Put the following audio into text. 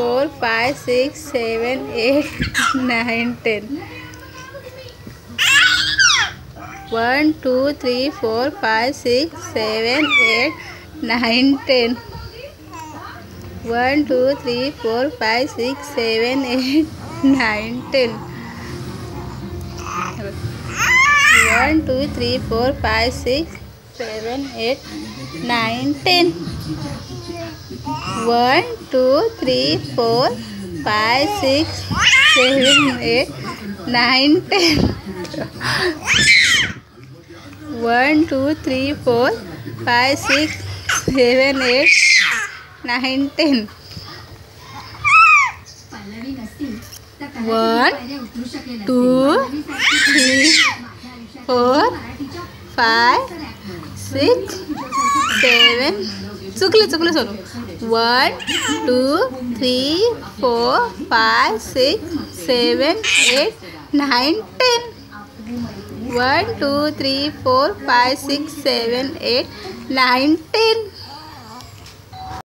four, five, six, seven, eight, nine, ten. One, two, three, four, five, six, seven, eight, nine, ten. One, two, three, four, five, six, seven, eight, nine, ten. One, two, three, four, five, six, seven, eight, nine, ten. One two three four five six seven eight nine ten one two three four five six seven eight nine ten one two three four five six seven चुकले चुकले Sonu one two three four five six seven eight nine ten one two three four five six seven eight nine ten